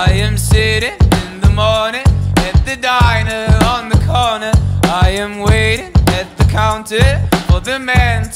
I am sitting in the morning at the diner on the corner. I am waiting at the counter for the man.